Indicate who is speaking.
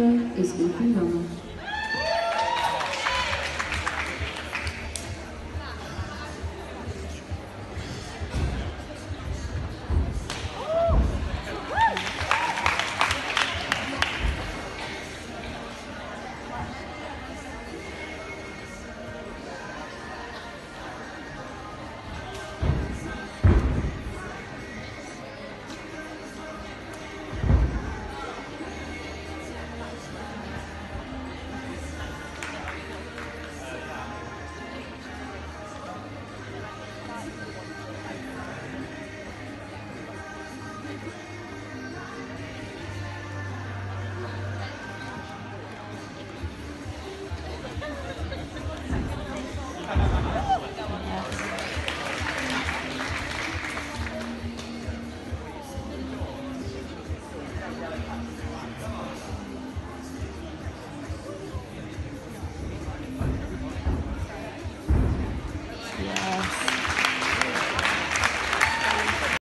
Speaker 1: Schule SB